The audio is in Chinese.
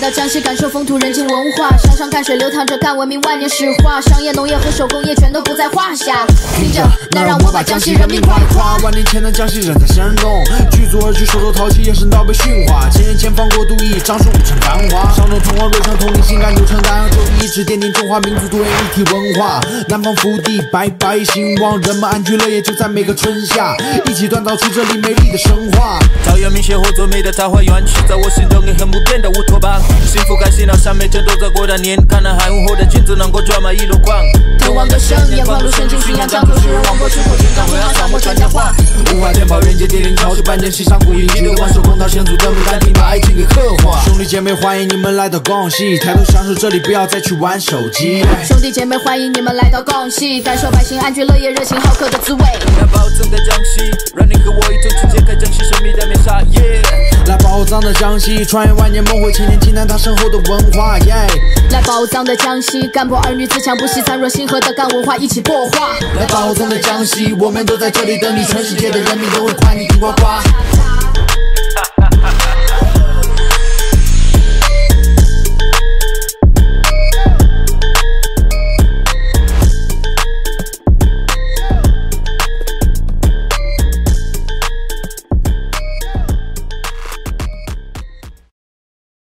到江西，感受风土人情文化。山上看水流淌着干文明万年史话，商业、农业和手工业全都不在话下。听着，那让我把江西人民夸一夸。万年前的江西人在山东，举足而居，手头淘气，眼神倒被驯化。千年前放过毒液，樟树五成繁华。上中通往瑞昌，统领新干流程，大洋洲一直奠定中华民族多元一体文化。南方福地，白白兴旺，人们安居乐业就在每个春夏，一起锻造出这里美丽的神话。陶渊明邂逅最美的桃花源，是在我心中一很不变的乌托邦。幸福开心到山美争都在过大年，看那海雾后的君子能够装满一箩筐。滕王阁声，眼光如神经，驯养江口诗人王勃出口军长，文豪传播传家话。五花颠炮，人间地灵，潮水半间，西山古音，记得挽手共讨，先祖的牡丹亭，把爱情给刻画。兄弟姐妹，欢迎你们来到广西，抬头享受这里，不要再去玩手机。兄弟姐妹，欢迎你们来到广西，感受百姓安居乐业、热情好客的滋味。那保证的江西，让你和我一同去揭开江西藏的江西，穿越万年梦回千年，济南它身后的文化。耶！来宝藏的江西，干部儿女自强不息，灿若星河的干文化一起破化。来宝藏的江西，我们都在这里等你，全世界的人民都会夸你顶呱呱。